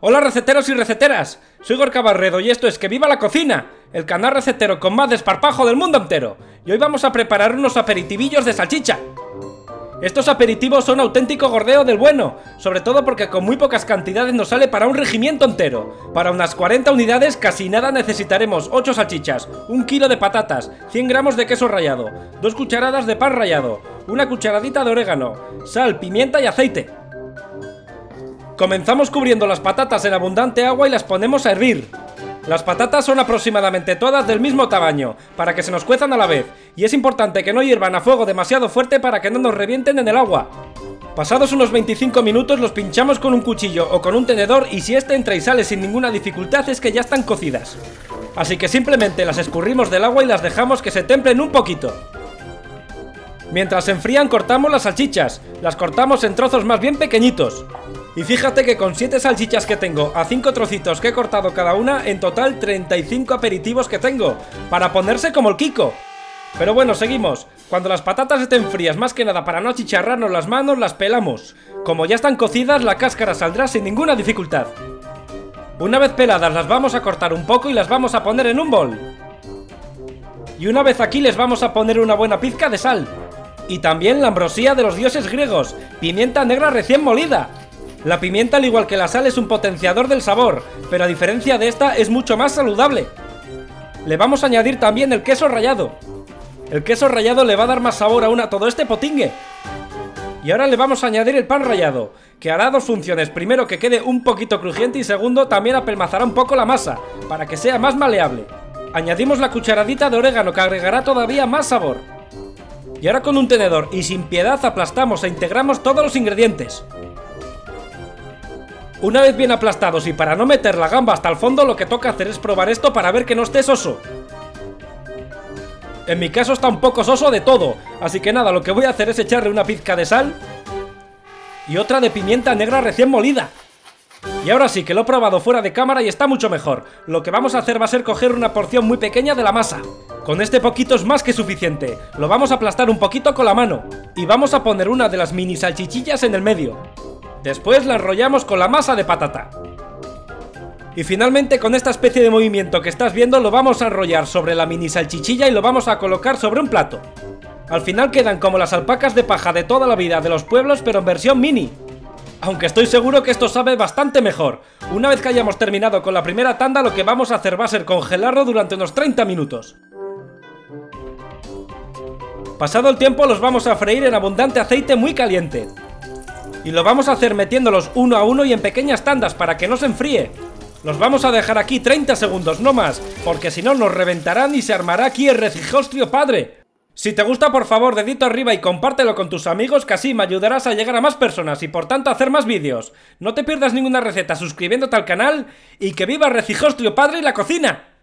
Hola receteros y receteras, soy Gorka Barredo y esto es Que Viva la Cocina, el canal recetero con más desparpajo del mundo entero. Y hoy vamos a preparar unos aperitivillos de salchicha. Estos aperitivos son auténtico gordeo del bueno, sobre todo porque con muy pocas cantidades nos sale para un regimiento entero. Para unas 40 unidades casi nada necesitaremos 8 salchichas, 1 kilo de patatas, 100 gramos de queso rallado, 2 cucharadas de pan rallado, una cucharadita de orégano, sal, pimienta y aceite. Comenzamos cubriendo las patatas en abundante agua y las ponemos a hervir. Las patatas son aproximadamente todas del mismo tamaño, para que se nos cuezan a la vez, y es importante que no hiervan a fuego demasiado fuerte para que no nos revienten en el agua. Pasados unos 25 minutos los pinchamos con un cuchillo o con un tenedor y si este entra y sale sin ninguna dificultad es que ya están cocidas. Así que simplemente las escurrimos del agua y las dejamos que se templen un poquito. Mientras se enfrían cortamos las salchichas, las cortamos en trozos más bien pequeñitos. Y fíjate que con 7 salchichas que tengo a 5 trocitos que he cortado cada una, en total 35 aperitivos que tengo, para ponerse como el Kiko. Pero bueno, seguimos. Cuando las patatas estén frías, más que nada para no achicharrarnos las manos, las pelamos. Como ya están cocidas, la cáscara saldrá sin ninguna dificultad. Una vez peladas las vamos a cortar un poco y las vamos a poner en un bol. Y una vez aquí les vamos a poner una buena pizca de sal. Y también la ambrosía de los dioses griegos, pimienta negra recién molida, la pimienta, al igual que la sal, es un potenciador del sabor, pero a diferencia de esta, es mucho más saludable. Le vamos a añadir también el queso rallado. El queso rallado le va a dar más sabor aún a todo este potingue. Y ahora le vamos a añadir el pan rallado, que hará dos funciones. Primero, que quede un poquito crujiente y segundo, también apelmazará un poco la masa, para que sea más maleable. Añadimos la cucharadita de orégano, que agregará todavía más sabor. Y ahora con un tenedor y sin piedad aplastamos e integramos todos los ingredientes. Una vez bien aplastados y para no meter la gamba hasta el fondo, lo que toca hacer es probar esto para ver que no esté soso. En mi caso está un poco soso de todo, así que nada, lo que voy a hacer es echarle una pizca de sal y otra de pimienta negra recién molida. Y ahora sí que lo he probado fuera de cámara y está mucho mejor. Lo que vamos a hacer va a ser coger una porción muy pequeña de la masa. Con este poquito es más que suficiente. Lo vamos a aplastar un poquito con la mano. Y vamos a poner una de las mini salchichillas en el medio. Después la enrollamos con la masa de patata. Y finalmente con esta especie de movimiento que estás viendo lo vamos a enrollar sobre la mini salchichilla y lo vamos a colocar sobre un plato. Al final quedan como las alpacas de paja de toda la vida de los pueblos pero en versión mini. Aunque estoy seguro que esto sabe bastante mejor. Una vez que hayamos terminado con la primera tanda lo que vamos a hacer va a ser congelarlo durante unos 30 minutos. Pasado el tiempo los vamos a freír en abundante aceite muy caliente. Y lo vamos a hacer metiéndolos uno a uno y en pequeñas tandas para que no se enfríe. Los vamos a dejar aquí 30 segundos, no más, porque si no nos reventarán y se armará aquí el recigostrio padre. Si te gusta, por favor, dedito arriba y compártelo con tus amigos, que así me ayudarás a llegar a más personas y por tanto a hacer más vídeos. No te pierdas ninguna receta suscribiéndote al canal y que viva el recigostrio padre y la cocina.